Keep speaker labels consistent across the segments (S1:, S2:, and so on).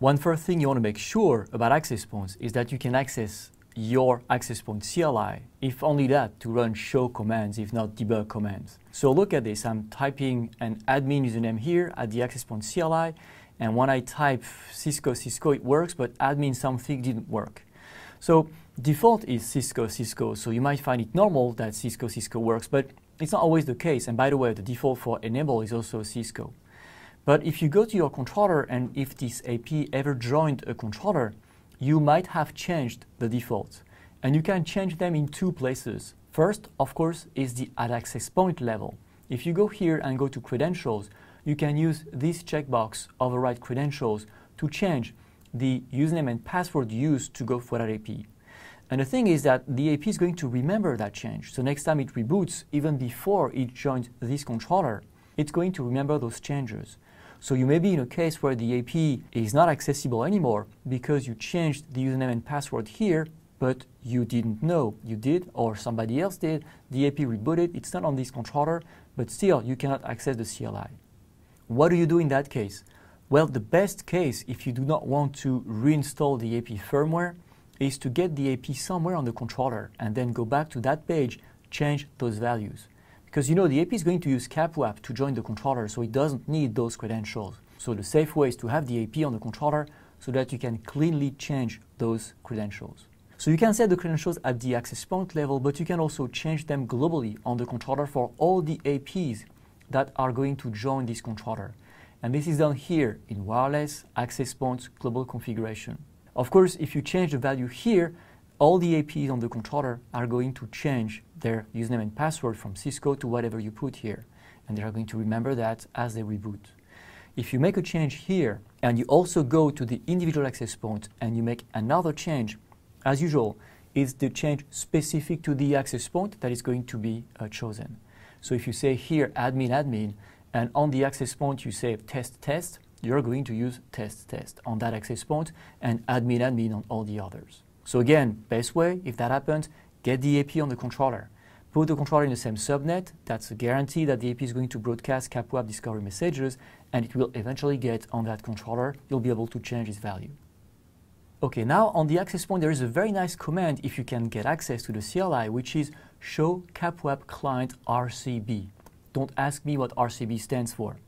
S1: One first thing you want to make sure about access points is that you can access your access point CLI, if only that, to run show commands, if not debug commands. So look at this, I'm typing an admin username here at the access point CLI, and when I type Cisco Cisco, it works, but admin something didn't work. So default is Cisco Cisco, so you might find it normal that Cisco Cisco works, but it's not always the case. And by the way, the default for enable is also Cisco. But if you go to your controller and if this AP ever joined a controller, you might have changed the defaults. And you can change them in two places. First, of course, is the add access point level. If you go here and go to credentials, you can use this checkbox, override credentials, to change the username and password used to go for that AP. And the thing is that the AP is going to remember that change. So next time it reboots, even before it joins this controller, it's going to remember those changes. So you may be in a case where the AP is not accessible anymore because you changed the username and password here, but you didn't know. You did, or somebody else did. The AP rebooted. It's not on this controller, but still you cannot access the CLI. What do you do in that case? Well, the best case, if you do not want to reinstall the AP firmware, is to get the AP somewhere on the controller and then go back to that page, change those values. Because you know the AP is going to use CapWAP to join the controller, so it doesn't need those credentials. So the safe way is to have the AP on the controller so that you can cleanly change those credentials. So you can set the credentials at the access point level, but you can also change them globally on the controller for all the APs that are going to join this controller. And this is done here in wireless access points global configuration. Of course, if you change the value here, all the APs on the controller are going to change their username and password from Cisco to whatever you put here. And they are going to remember that as they reboot. If you make a change here and you also go to the individual access point and you make another change, as usual, it's the change specific to the access point that is going to be uh, chosen. So if you say here admin admin and on the access point you say test test, you're going to use test test on that access point and admin admin on all the others. So again, best way, if that happens, get the AP on the controller. Put the controller in the same subnet. That's a guarantee that the AP is going to broadcast CapWAP discovery messages, and it will eventually get on that controller. You'll be able to change its value. Okay, now on the access point, there is a very nice command if you can get access to the CLI, which is show CapWAP client RCB. Don't ask me what RCB stands for.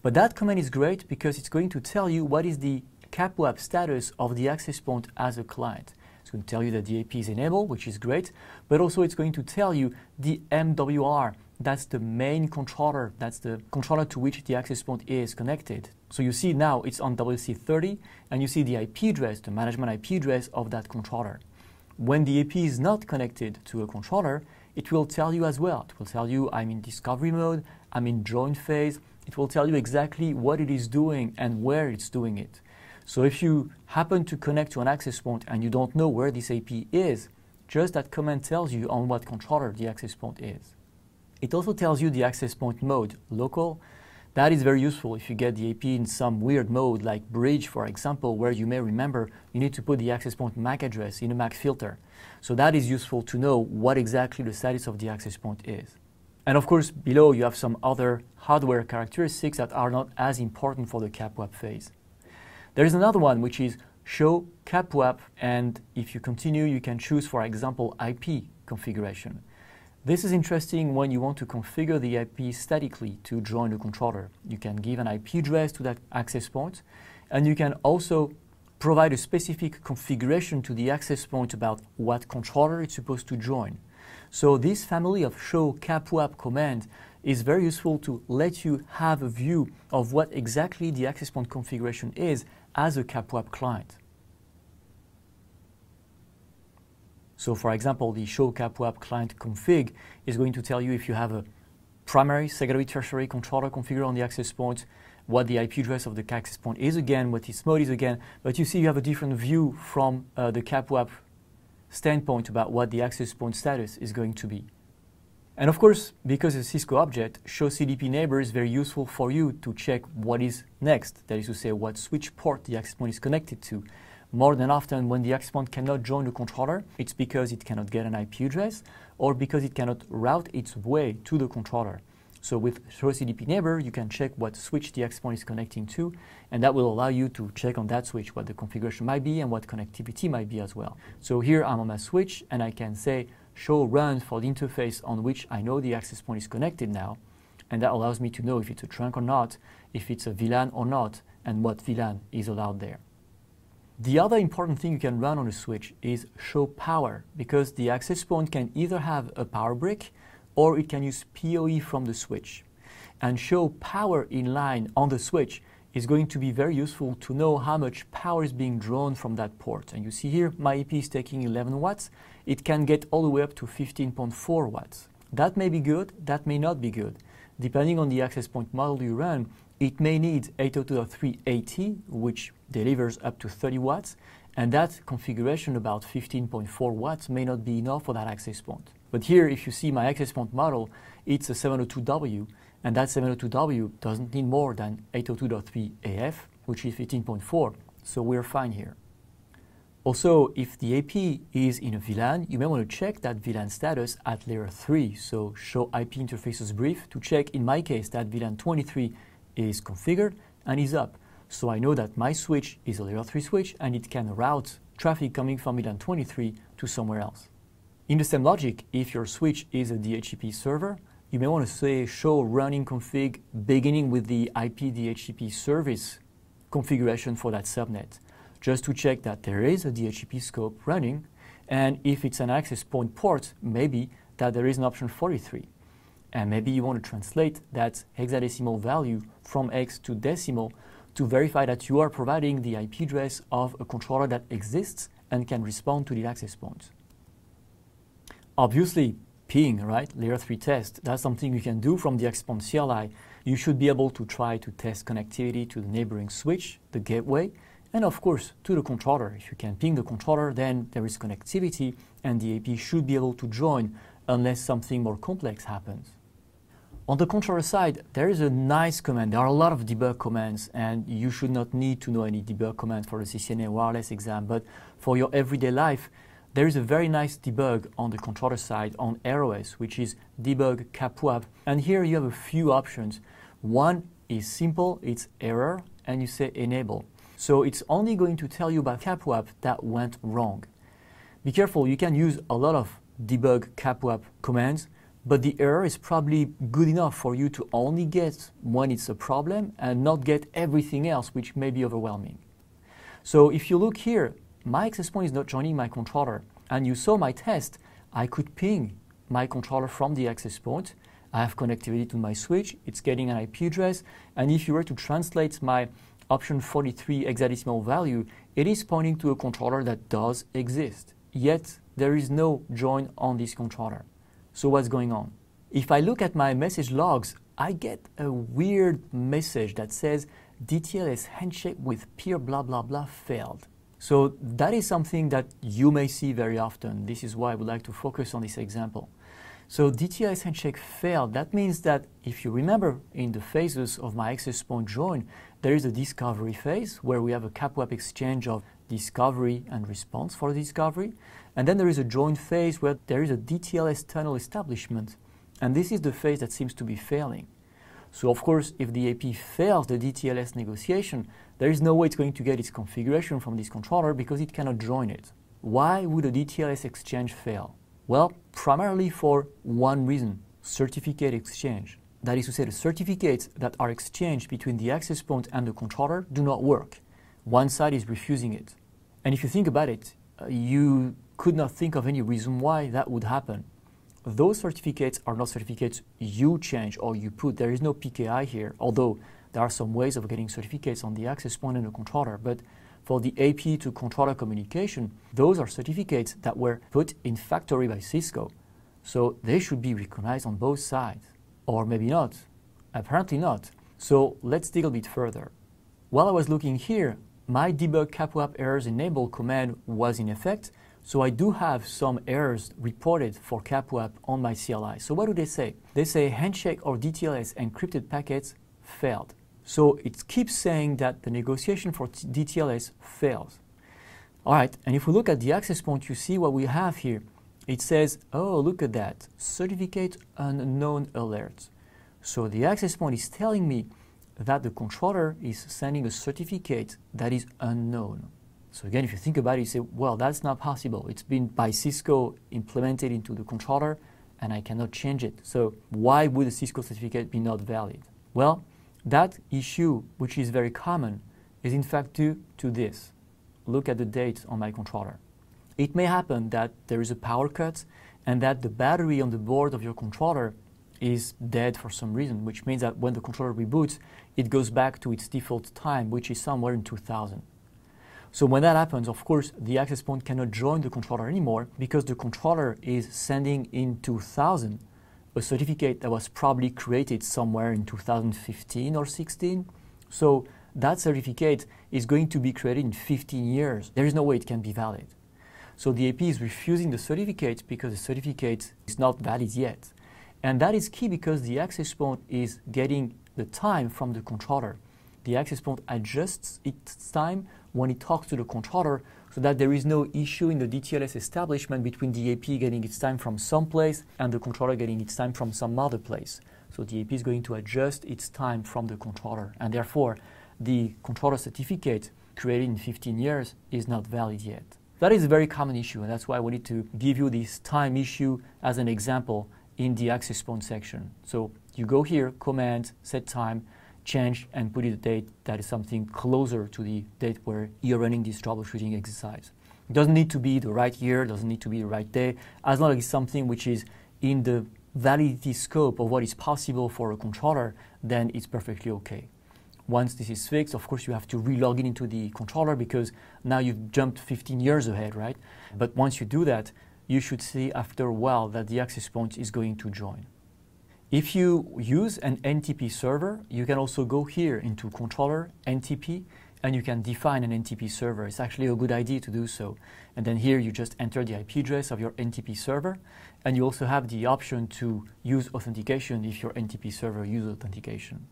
S1: But that command is great because it's going to tell you what is the CapWAP status of the access point as a client going to tell you that the AP is enabled, which is great, but also it's going to tell you the MWR. That's the main controller. That's the controller to which the access point is connected. So you see now it's on WC30, and you see the IP address, the management IP address of that controller. When the AP is not connected to a controller, it will tell you as well. It will tell you I'm in discovery mode, I'm in join phase. It will tell you exactly what it is doing and where it's doing it. So if you happen to connect to an access point and you don't know where this AP is, just that command tells you on what controller the access point is. It also tells you the access point mode, local. That is very useful if you get the AP in some weird mode like bridge, for example, where you may remember you need to put the access point MAC address in a MAC filter. So that is useful to know what exactly the status of the access point is. And of course, below you have some other hardware characteristics that are not as important for the CapWAP phase. There is another one which is show CapWAP and if you continue you can choose for example IP configuration. This is interesting when you want to configure the IP statically to join the controller. You can give an IP address to that access point and you can also provide a specific configuration to the access point about what controller it's supposed to join. So this family of show CapWAP command is very useful to let you have a view of what exactly the access point configuration is as a CapWAP client. So for example, the show CapWAP client config is going to tell you if you have a primary, secondary, tertiary controller configured on the access point, what the IP address of the access point is again, what its mode is again, but you see you have a different view from uh, the CapWAP standpoint about what the access point status is going to be. And of course, because it's a Cisco object, show CDP neighbor is very useful for you to check what is next. That is to say, what switch port the access point is connected to. More than often, when the access point cannot join the controller, it's because it cannot get an IP address or because it cannot route its way to the controller. So with show CDP neighbor, you can check what switch the access point is connecting to, and that will allow you to check on that switch what the configuration might be and what connectivity might be as well. So here I'm on my switch, and I can say show run for the interface on which I know the access point is connected now, and that allows me to know if it's a trunk or not, if it's a VLAN or not, and what VLAN is allowed there. The other important thing you can run on a switch is show power, because the access point can either have a power brick or it can use PoE from the switch. And show power in line on the switch is going to be very useful to know how much power is being drawn from that port. And you see here, my AP is taking 11 watts. It can get all the way up to 15.4 watts. That may be good, that may not be good. Depending on the access point model you run, it may need 802.3 AT, which delivers up to 30 watts, and that configuration about 15.4 watts may not be enough for that access point. But here, if you see my access point model, it's a 702W, and that 702W doesn't need more than 802.3 AF, which is 15.4, so we're fine here. Also, if the AP is in a VLAN, you may want to check that VLAN status at layer 3. So show IP interfaces brief to check, in my case, that VLAN 23 is configured and is up. So I know that my switch is a layer 3 switch and it can route traffic coming from VLAN 23 to somewhere else. In the same logic, if your switch is a DHCP server, you may want to say show running config beginning with the IP DHCP service configuration for that subnet, just to check that there is a DHCP scope running, and if it's an access point port, maybe that there is an option 43. And maybe you want to translate that hexadecimal value from hex to decimal to verify that you are providing the IP address of a controller that exists and can respond to the access point. Obviously, ping, right, layer 3 test, that's something you can do from the point CLI. You should be able to try to test connectivity to the neighboring switch, the gateway, and of course to the controller. If you can ping the controller, then there is connectivity and the AP should be able to join unless something more complex happens. On the controller side, there is a nice command. There are a lot of debug commands, and you should not need to know any debug command for the CCNA wireless exam. But for your everyday life, there is a very nice debug on the controller side on AireOS, which is debug capwap. And here you have a few options. One is simple, it's error, and you say enable. So it's only going to tell you about capwap that went wrong. Be careful, you can use a lot of debug capwap commands but the error is probably good enough for you to only get when it's a problem and not get everything else, which may be overwhelming. So if you look here, my access point is not joining my controller, and you saw my test, I could ping my controller from the access point. I have connectivity to my switch, it's getting an IP address, and if you were to translate my option 43 hexadecimal value, it is pointing to a controller that does exist. Yet, there is no join on this controller. So what's going on? If I look at my message logs, I get a weird message that says DTLS handshake with peer blah blah blah failed. So that is something that you may see very often. This is why I would like to focus on this example. So DTLS handshake failed. That means that if you remember in the phases of my access point join, there is a discovery phase where we have a CAPWAP exchange of discovery and response for the discovery. And then there is a join phase where there is a DTLS tunnel establishment. And this is the phase that seems to be failing. So of course, if the AP fails the DTLS negotiation, there is no way it's going to get its configuration from this controller because it cannot join it. Why would a DTLS exchange fail? Well, primarily for one reason, certificate exchange. That is to say, the certificates that are exchanged between the access point and the controller do not work. One side is refusing it. And if you think about it, uh, you could not think of any reason why that would happen. Those certificates are not certificates you change or you put. There is no PKI here, although there are some ways of getting certificates on the access point and the controller. But for the AP to controller communication, those are certificates that were put in factory by Cisco. So they should be recognized on both sides. Or maybe not. Apparently not. So let's dig a bit further. While I was looking here, my debug capwap errors enable command was in effect, so I do have some errors reported for CAPWAP on my CLI. So what do they say? They say handshake or DTLS encrypted packets failed. So it keeps saying that the negotiation for DTLS fails. All right, and if we look at the access point, you see what we have here. It says, oh, look at that, certificate unknown alert. So the access point is telling me that the controller is sending a certificate that is unknown. So again, if you think about it, you say, well, that's not possible. It's been by Cisco implemented into the controller and I cannot change it. So why would a Cisco certificate be not valid? Well, that issue, which is very common, is in fact due to this. Look at the date on my controller. It may happen that there is a power cut and that the battery on the board of your controller is dead for some reason, which means that when the controller reboots, it goes back to its default time, which is somewhere in 2000. So when that happens, of course, the access point cannot join the controller anymore because the controller is sending in 2000 a certificate that was probably created somewhere in 2015 or 16. So that certificate is going to be created in 15 years. There is no way it can be valid. So the AP is refusing the certificate because the certificate is not valid yet. And that is key because the access point is getting the time from the controller. The access point adjusts its time when it talks to the controller so that there is no issue in the DTLS establishment between the AP getting its time from some place and the controller getting its time from some other place. So the AP is going to adjust its time from the controller and therefore the controller certificate created in 15 years is not valid yet. That is a very common issue and that's why I wanted to give you this time issue as an example in the access point section. So you go here, command, set time, change, and put in a date that is something closer to the date where you're running this troubleshooting exercise. It doesn't need to be the right year, doesn't need to be the right day, as long as it's something which is in the validity scope of what is possible for a controller, then it's perfectly okay. Once this is fixed, of course, you have to relog in into the controller because now you've jumped 15 years ahead, right? But once you do that, you should see after a while that the access point is going to join. If you use an NTP server, you can also go here into controller, NTP, and you can define an NTP server. It's actually a good idea to do so. And then here you just enter the IP address of your NTP server, and you also have the option to use authentication if your NTP server uses authentication.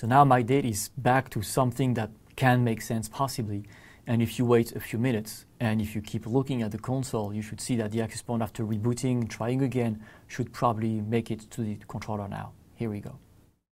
S1: So now my date is back to something that can make sense possibly. And if you wait a few minutes and if you keep looking at the console, you should see that the access point after rebooting, trying again, should probably make it to the controller now. Here we go.